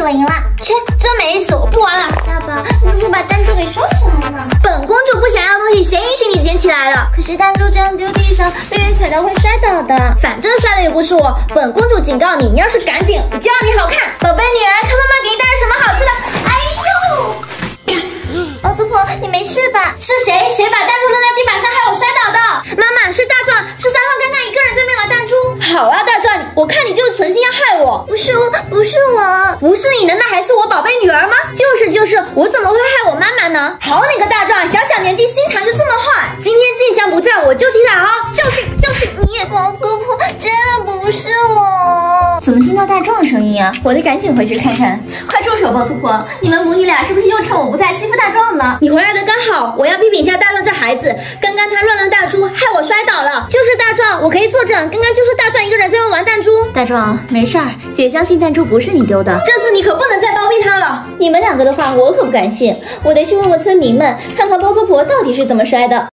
是我赢了。切，真没意思，我不玩了。大宝，你不把弹珠给收起来吗？本公主不想要的东西，谁允许你捡起来了？可是弹珠这样丢地上，被人踩到会摔倒的。反正摔的也不是我。本公主警告你，你要是赶紧，我教你好看。宝贝女儿，看妈妈给你带来什么好吃的。哎呦，包租婆，你没事吧？是谁？谁把弹珠扔在地板上，害我摔倒的？妈妈，是大壮，是大壮刚刚一个人在那玩弹珠。好啊，大壮，我看你就是存心要害我。不是我，不是我，不是你，难道还是我宝贝女儿吗？就是就是，我怎么会害我妈妈呢？好你个大壮，小小年纪心肠就这么坏。今天静香不在，我就替他好好教训教训你。包租婆，真的不是我。怎么听到大壮的声音啊？我得赶紧回去看看。快住手，包租婆！你们母女俩是不是又趁我不在欺负大壮呢？你回来的刚好，我要批评一下大壮这孩子。刚刚他乱扔大猪，害我摔倒了。就是大壮，我可以作证，刚刚就是大壮一个人在玩弹珠。大壮，没事儿，姐相信弹珠不是你丢的。这次你可不能再包庇他了。你们两个的话我可不敢信，我得去问问村民们，看看包租婆到底是怎么摔的。